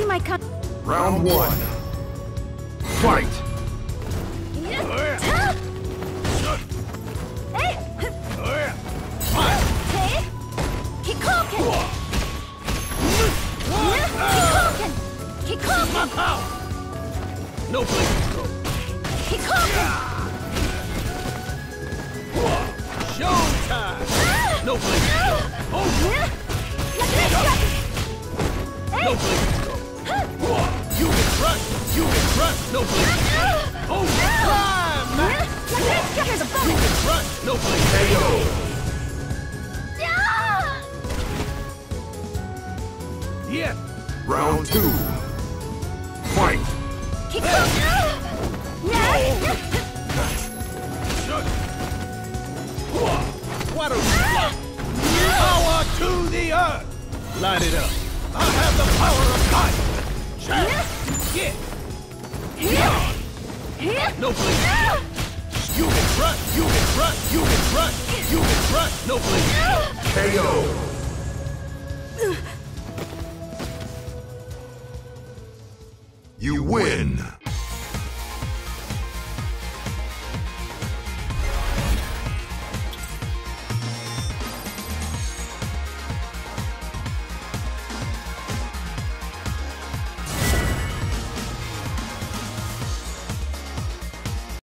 see my con- Round one. Fight! No place to go. Showtime! No place to go. Oh, no place to go. You can trust. You can trust. No go. Oh, climax! Here's a You can trust. No to go. Yeah. Round two. Fight! Why don't you? Power to the earth! Light it up. I have the power of light! No place. You can trust, you can trust, you can trust, you can trust, no place. KO! You win!